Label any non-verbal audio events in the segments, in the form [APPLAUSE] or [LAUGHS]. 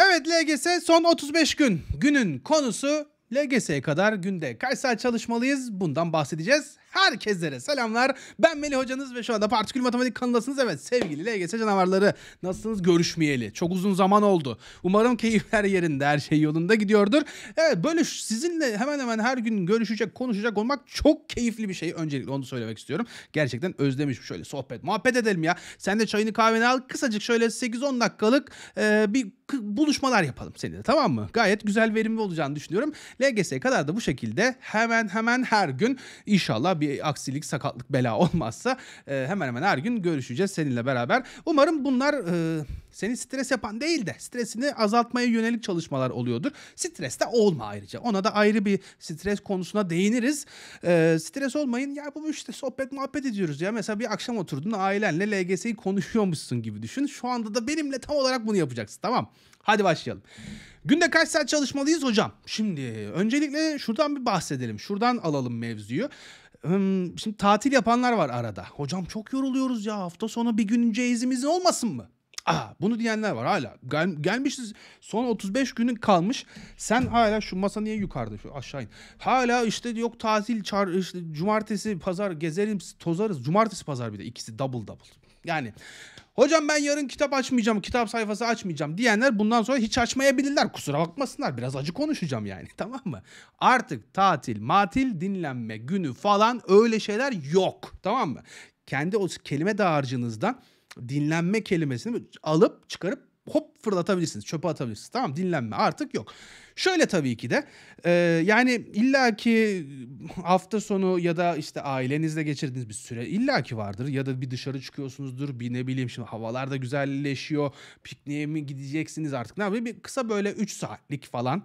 Evet LGS son 35 gün. Günün konusu LGS'ye kadar günde kaç saat çalışmalıyız? Bundan bahsedeceğiz. Herkeslere selamlar. Ben Melih hocanız ve şu anda Partikül Matematik kanalındasınız. Evet sevgili LGS canavarları nasılsınız görüşmeyeli. Çok uzun zaman oldu. Umarım keyifler yerinde her şey yolunda gidiyordur. Evet böyle sizinle hemen hemen her gün görüşecek konuşacak olmak çok keyifli bir şey. Öncelikle onu söylemek istiyorum. Gerçekten özlemişim şöyle sohbet muhabbet edelim ya. Sen de çayını kahveni al kısacık şöyle 8-10 dakikalık e, bir buluşmalar yapalım seninle tamam mı? Gayet güzel verimli olacağını düşünüyorum. LGS'ye kadar da bu şekilde hemen hemen her gün inşallah bir aksilik, sakatlık, bela [LAUGHS] olmazsa e, hemen hemen her gün görüşeceğiz seninle beraber. Umarım bunlar e, seni stres yapan değil de stresini azaltmaya yönelik çalışmalar oluyordur. Stres de olma ayrıca. Ona da ayrı bir stres konusuna değiniriz. E, stres olmayın ya bu işte sohbet muhabbet ediyoruz ya. Mesela bir akşam oturdun ailenle LGS'yi konuşuyormuşsun gibi düşün. Şu anda da benimle tam olarak bunu yapacaksın tamam Hadi başlayalım. Günde kaç saat çalışmalıyız hocam? Şimdi öncelikle şuradan bir bahsedelim. Şuradan alalım mevzuyu. Şimdi tatil yapanlar var arada. Hocam çok yoruluyoruz ya hafta sonu bir gün önce izimizin olmasın mı? Aa, bunu diyenler var hala. Gel, gelmişiz son 35 günün kalmış. Sen hala şu masa niye yukarıda şu aşağı in. Hala işte yok tatil çar, işte cumartesi pazar gezerim tozarız. Cumartesi pazar bir de ikisi double double. Yani Hocam ben yarın kitap açmayacağım, kitap sayfası açmayacağım diyenler bundan sonra hiç açmayabilirler. Kusura bakmasınlar. Biraz acı konuşacağım yani. [LAUGHS] Tamam mı? Artık tatil, matil, dinlenme günü falan öyle şeyler yok. Tamam mı? Kendi o kelime dağarcığınızdan dinlenme kelimesini alıp çıkarıp hop fırlatabilirsiniz. Çöpe atabilirsiniz. Tamam dinlenme artık yok. Şöyle tabii ki de e, yani illaki hafta sonu ya da işte ailenizle geçirdiğiniz bir süre illaki vardır. Ya da bir dışarı çıkıyorsunuzdur. Bir ne bileyim şimdi havalar da güzelleşiyor. Pikniğe mi gideceksiniz artık ne yapayım? Bir kısa böyle 3 saatlik falan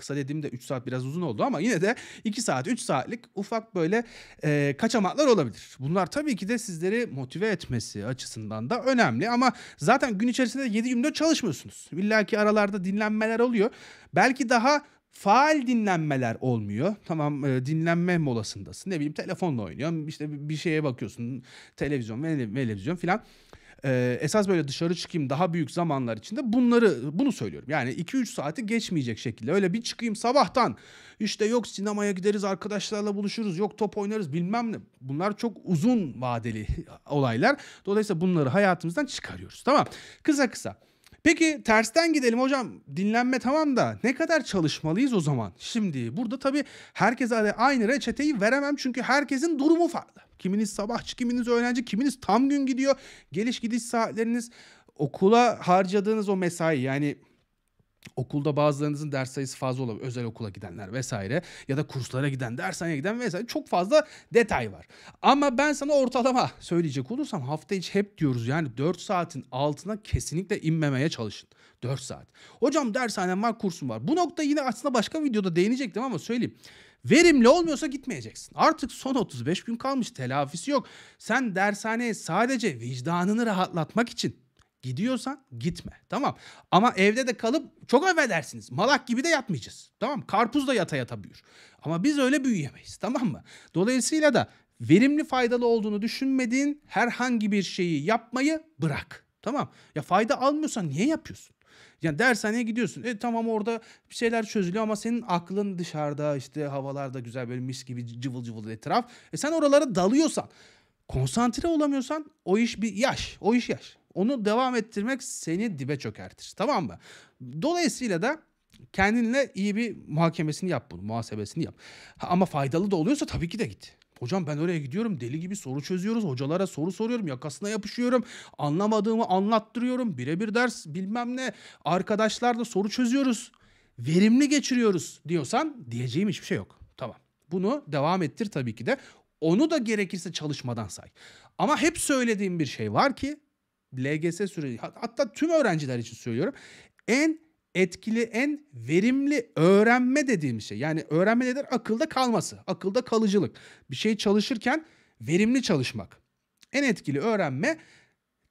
Kısa dediğimde 3 saat biraz uzun oldu ama yine de 2 saat 3 saatlik ufak böyle e, kaçamaklar olabilir. Bunlar tabii ki de sizleri motive etmesi açısından da önemli ama zaten gün içerisinde 7-24 çalışmıyorsunuz. İlla ki aralarda dinlenmeler oluyor. Belki daha faal dinlenmeler olmuyor. Tamam e, dinlenme molasındasın. Ne bileyim telefonla oynuyorsun. İşte bir şeye bakıyorsun. Televizyon, televizyon filan e, esas böyle dışarı çıkayım daha büyük zamanlar içinde bunları bunu söylüyorum. Yani 2-3 saati geçmeyecek şekilde öyle bir çıkayım sabahtan işte yok sinemaya gideriz arkadaşlarla buluşuruz yok top oynarız bilmem ne. Bunlar çok uzun vadeli [LAUGHS] olaylar. Dolayısıyla bunları hayatımızdan çıkarıyoruz tamam kısa kısa. Peki tersten gidelim hocam. Dinlenme tamam da ne kadar çalışmalıyız o zaman? Şimdi burada tabii herkese aynı reçeteyi veremem çünkü herkesin durumu farklı. Kiminiz sabahçı, kiminiz öğrenci, kiminiz tam gün gidiyor. Geliş gidiş saatleriniz okula harcadığınız o mesai yani Okulda bazılarınızın ders sayısı fazla olabilir. Özel okula gidenler vesaire ya da kurslara giden, dershaneye giden vesaire çok fazla detay var. Ama ben sana ortalama söyleyecek olursam hafta içi hep diyoruz yani 4 saatin altına kesinlikle inmemeye çalışın. 4 saat. Hocam dershanem var, kursum var. Bu nokta yine aslında başka videoda değinecektim ama söyleyeyim. Verimli olmuyorsa gitmeyeceksin. Artık son 35 gün kalmış telafisi yok. Sen dershaneye sadece vicdanını rahatlatmak için Gidiyorsan gitme. Tamam. Ama evde de kalıp çok affedersiniz. Malak gibi de yatmayacağız. Tamam. Karpuz da yata yata büyür. Ama biz öyle büyüyemeyiz. Tamam mı? Dolayısıyla da verimli faydalı olduğunu düşünmediğin herhangi bir şeyi yapmayı bırak. Tamam. Ya fayda almıyorsan niye yapıyorsun? Yani dershaneye gidiyorsun. E tamam orada bir şeyler çözülüyor ama senin aklın dışarıda işte havalarda güzel böyle mis gibi cıvıl cıvıl etraf. E sen oralara dalıyorsan konsantre olamıyorsan o iş bir yaş. O iş yaş. Onu devam ettirmek seni dibe çökertir. Tamam mı? Dolayısıyla da kendinle iyi bir muhakemesini yap bunu, muhasebesini yap. Ha, ama faydalı da oluyorsa tabii ki de git. Hocam ben oraya gidiyorum deli gibi soru çözüyoruz. Hocalara soru soruyorum. Yakasına yapışıyorum. Anlamadığımı anlattırıyorum. Birebir ders bilmem ne. Arkadaşlarla soru çözüyoruz. Verimli geçiriyoruz diyorsan diyeceğim hiçbir şey yok. Tamam. Bunu devam ettir tabii ki de. Onu da gerekirse çalışmadan say. Ama hep söylediğim bir şey var ki LGS süreci hatta tüm öğrenciler için söylüyorum. En etkili, en verimli öğrenme dediğim şey. Yani öğrenme nedir? Akılda kalması, akılda kalıcılık. Bir şey çalışırken verimli çalışmak. En etkili öğrenme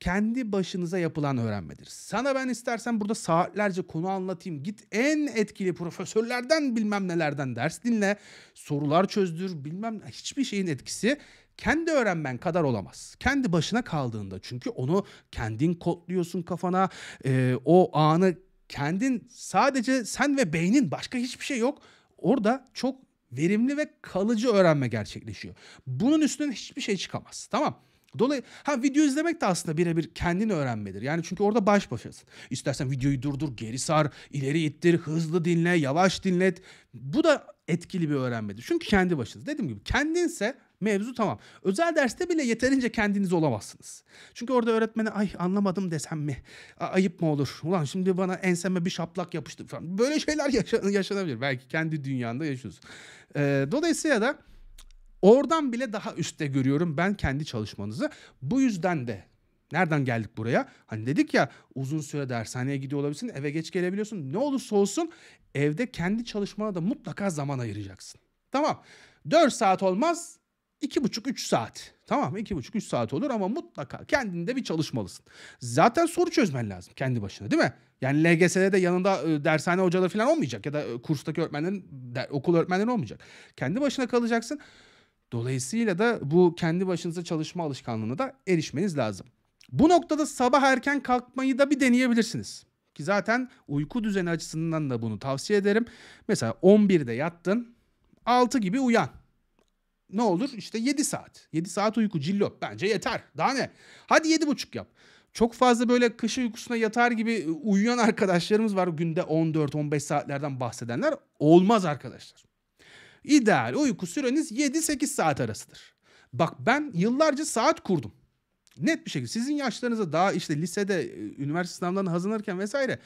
kendi başınıza yapılan öğrenmedir. Sana ben istersen burada saatlerce konu anlatayım. Git en etkili profesörlerden bilmem nelerden ders dinle. Sorular çözdür bilmem hiçbir şeyin etkisi kendi öğrenmen kadar olamaz. Kendi başına kaldığında çünkü onu kendin kodluyorsun kafana. E, o anı kendin sadece sen ve beynin başka hiçbir şey yok. Orada çok verimli ve kalıcı öğrenme gerçekleşiyor. Bunun üstüne hiçbir şey çıkamaz. Tamam. Dolayı ha video izlemek de aslında birebir kendini öğrenmedir. Yani çünkü orada baş başasın. İstersen videoyu durdur, geri sar, ileri ittir, hızlı dinle, yavaş dinlet. Bu da etkili bir öğrenmedir. Çünkü kendi başınız. Dediğim gibi kendinse mevzu tamam. Özel derste bile yeterince kendiniz olamazsınız. Çünkü orada öğretmene ay anlamadım desem mi? A- ayıp mı olur? Ulan şimdi bana enseme bir şaplak yapıştı falan. Böyle şeyler [LAUGHS] yaşa- yaşanabilir. Belki kendi dünyanda yaşıyorsun. Ee, dolayısıyla da Oradan bile daha üstte görüyorum ben kendi çalışmanızı. Bu yüzden de nereden geldik buraya? Hani dedik ya uzun süre dershaneye gidiyor olabilirsin, eve geç gelebiliyorsun. Ne olursa olsun evde kendi çalışmana da mutlaka zaman ayıracaksın. Tamam. 4 saat olmaz. 2,5-3 saat. Tamam 2,5-3 saat olur ama mutlaka kendinde bir çalışmalısın. Zaten soru çözmen lazım kendi başına değil mi? Yani LGS'de de yanında e, dershane hocaları falan olmayacak ya da e, kurstaki öğretmenlerin, okul öğretmenleri olmayacak. Kendi başına kalacaksın. Dolayısıyla da bu kendi başınıza çalışma alışkanlığına da erişmeniz lazım. Bu noktada sabah erken kalkmayı da bir deneyebilirsiniz. Ki zaten uyku düzeni açısından da bunu tavsiye ederim. Mesela 11'de yattın, 6 gibi uyan. Ne olur? İşte 7 saat. 7 saat uyku cillop. Bence yeter. Daha ne? Hadi 7,5 yap. Çok fazla böyle kış uykusuna yatar gibi uyuyan arkadaşlarımız var. Günde 14-15 saatlerden bahsedenler. Olmaz arkadaşlar. İdeal uyku süreniz 7-8 saat arasıdır. Bak ben yıllarca saat kurdum. Net bir şekilde sizin yaşlarınızda daha işte lisede, e, üniversite sınavlarına hazırlanırken vesaire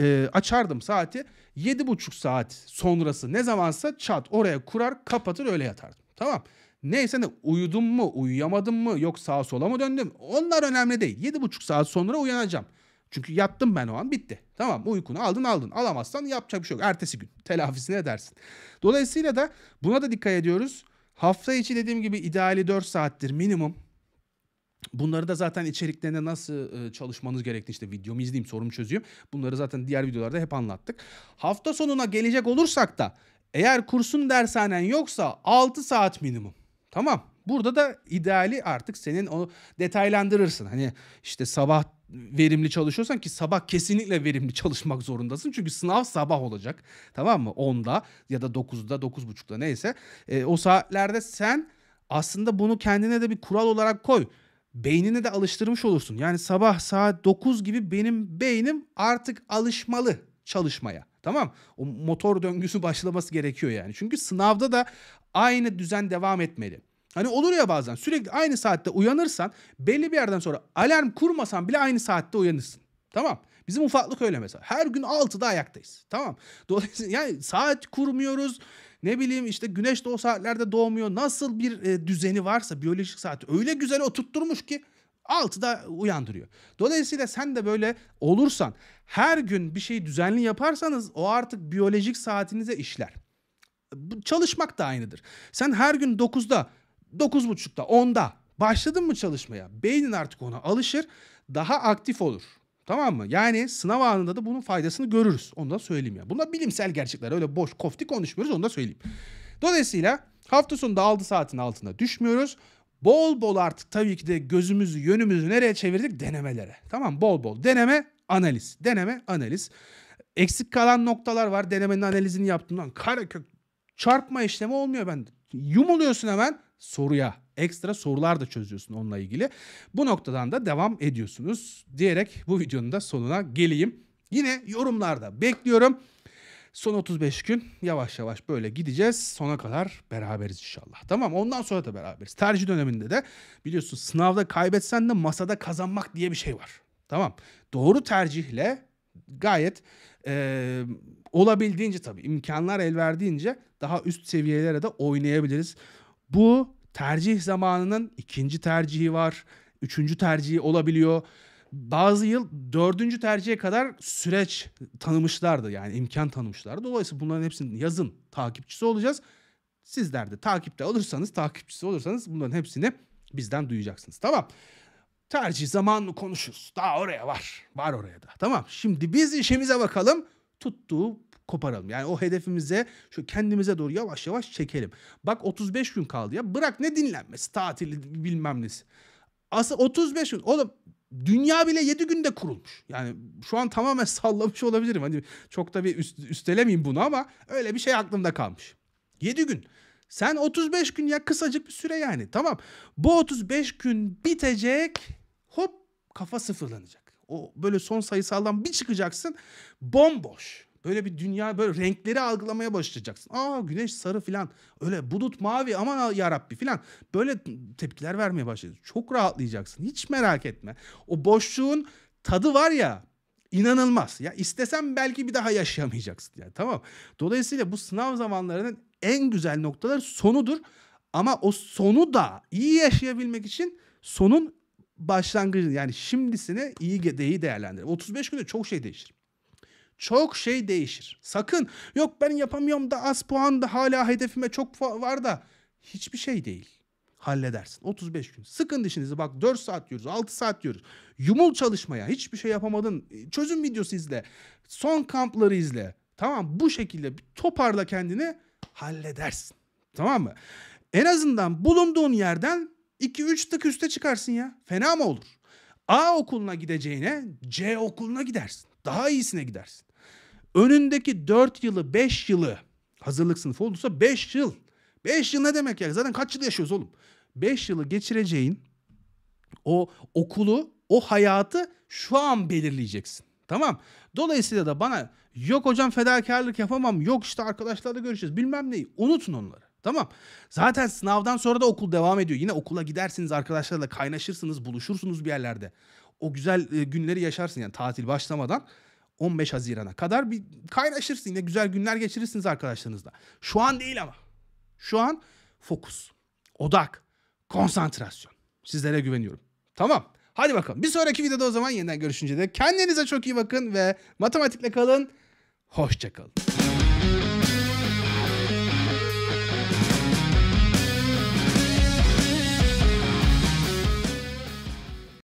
e, açardım saati. 7,5 saat sonrası ne zamansa çat oraya kurar kapatır öyle yatardım. Tamam. Neyse ne uyudum mu uyuyamadım mı yok sağa sola mı döndüm onlar önemli değil. 7,5 saat sonra uyanacağım. Çünkü yattım ben o an bitti. Tamam uykunu aldın aldın. Alamazsan yapacak bir şey yok. Ertesi gün telafisini edersin. Dolayısıyla da buna da dikkat ediyoruz. Hafta içi dediğim gibi ideali 4 saattir minimum. Bunları da zaten içeriklerinde nasıl e, çalışmanız gerektiğini işte videomu izleyeyim sorumu çözeyim. Bunları zaten diğer videolarda hep anlattık. Hafta sonuna gelecek olursak da eğer kursun dershanen yoksa 6 saat minimum. Tamam. Burada da ideali artık senin onu detaylandırırsın. Hani işte sabah verimli çalışıyorsan ki sabah kesinlikle verimli çalışmak zorundasın. Çünkü sınav sabah olacak. Tamam mı? 10'da ya da 9'da 9.30'da neyse. E, o saatlerde sen aslında bunu kendine de bir kural olarak koy. Beynine de alıştırmış olursun. Yani sabah saat 9 gibi benim beynim artık alışmalı çalışmaya. Tamam? O motor döngüsü [LAUGHS] başlaması gerekiyor yani. Çünkü sınavda da aynı düzen devam etmeli. Hani olur ya bazen sürekli aynı saatte uyanırsan belli bir yerden sonra alarm kurmasan bile aynı saatte uyanırsın. Tamam. Bizim ufaklık öyle mesela. Her gün 6'da ayaktayız. Tamam. Dolayısıyla yani saat kurmuyoruz. Ne bileyim işte güneş de o saatlerde doğmuyor. Nasıl bir e, düzeni varsa biyolojik saat öyle güzel oturtturmuş ki 6'da uyandırıyor. Dolayısıyla sen de böyle olursan her gün bir şeyi düzenli yaparsanız o artık biyolojik saatinize işler. Çalışmak da aynıdır. Sen her gün 9'da 9.30'da 10'da başladın mı çalışmaya beynin artık ona alışır daha aktif olur. Tamam mı? Yani sınav anında da bunun faydasını görürüz. Onu da söyleyeyim ya. Bunlar bilimsel gerçekler. Öyle boş kofti konuşmuyoruz onu da söyleyeyim. Dolayısıyla hafta sonunda 6 saatin altına düşmüyoruz. Bol bol artık tabii ki de gözümüzü yönümüzü nereye çevirdik? Denemelere. Tamam bol bol. Deneme analiz. Deneme analiz. Eksik kalan noktalar var. Denemenin analizini yaptım lan. Çarpma işlemi olmuyor bende. Yumuluyorsun hemen soruya. Ekstra sorular da çözüyorsun onunla ilgili. Bu noktadan da devam ediyorsunuz diyerek bu videonun da sonuna geleyim. Yine yorumlarda bekliyorum. Son 35 gün yavaş yavaş böyle gideceğiz. Sona kadar beraberiz inşallah. Tamam ondan sonra da beraberiz. Tercih döneminde de biliyorsun sınavda kaybetsen de masada kazanmak diye bir şey var. Tamam. Doğru tercihle gayet e, olabildiğince tabii imkanlar el verdiğince daha üst seviyelere de oynayabiliriz. Bu tercih zamanının ikinci tercihi var. Üçüncü tercihi olabiliyor. Bazı yıl dördüncü tercihe kadar süreç tanımışlardı yani imkan tanımışlardı. Dolayısıyla bunların hepsinin yazın takipçisi olacağız. Sizler de takipte olursanız, takipçisi olursanız bunların hepsini bizden duyacaksınız. Tamam. Tercih zamanını konuşuruz. Daha oraya var. Var oraya da. Tamam. Şimdi biz işimize bakalım. Tuttuğu koparalım. Yani o hedefimize şu kendimize doğru yavaş yavaş çekelim. Bak 35 gün kaldı ya. Bırak ne dinlenmesi, tatili bilmem nesi. Asıl 35 gün. Oğlum dünya bile 7 günde kurulmuş. Yani şu an tamamen [LAUGHS] sallamış olabilirim. Hani çok da bir üst, üstelemeyeyim bunu ama öyle bir şey aklımda kalmış. 7 gün. Sen 35 gün ya kısacık bir süre yani. Tamam. Bu 35 gün bitecek. Hop kafa sıfırlanacak. O böyle son sayısaldan bir çıkacaksın. Bomboş. Böyle bir dünya böyle renkleri algılamaya başlayacaksın. Aa güneş sarı filan. Öyle bulut mavi aman ya Rabbi filan. Böyle tepkiler vermeye başlayacaksın. Çok rahatlayacaksın. Hiç merak etme. O boşluğun tadı var ya inanılmaz. Ya istesem belki bir daha yaşayamayacaksın yani tamam. Dolayısıyla bu sınav zamanlarının en güzel noktaları sonudur. Ama o sonu da iyi yaşayabilmek için sonun başlangıcı yani şimdisini iyi, iyi değerlendir. 35 günde çok şey değişir. Çok şey değişir. Sakın yok ben yapamıyorum da az puan da hala hedefime çok var da hiçbir şey değil. Halledersin. 35 gün. Sıkın dişinizi bak 4 saat diyoruz 6 saat diyoruz. Yumul çalışmaya hiçbir şey yapamadın. Çözüm videosu izle. Son kampları izle. Tamam bu şekilde toparla kendini halledersin. Tamam mı? En azından bulunduğun yerden 2-3 tık üste çıkarsın ya. Fena mı olur? A okuluna gideceğine C okuluna gidersin. Daha iyisine gidersin. Önündeki 4 yılı 5 yılı hazırlık sınıfı olursa 5 yıl. 5 yıl ne demek yani? Zaten kaç yıl yaşıyoruz oğlum? 5 yılı geçireceğin o okulu, o hayatı şu an belirleyeceksin. Tamam. Dolayısıyla da bana yok hocam fedakarlık yapamam. Yok işte arkadaşlarla görüşeceğiz. Bilmem neyi. Unutun onları. Tamam. Zaten sınavdan sonra da okul devam ediyor. Yine okula gidersiniz arkadaşlarla kaynaşırsınız, buluşursunuz bir yerlerde. O güzel e, günleri yaşarsın yani tatil başlamadan. 15 Haziran'a kadar bir kaynaşırsın yine güzel günler geçirirsiniz arkadaşlarınızla. Şu an değil ama. Şu an fokus, odak, konsantrasyon. Sizlere güveniyorum. Tamam. Hadi bakalım. Bir sonraki videoda o zaman yeniden görüşünce de kendinize çok iyi bakın ve matematikle kalın. Hoşçakalın.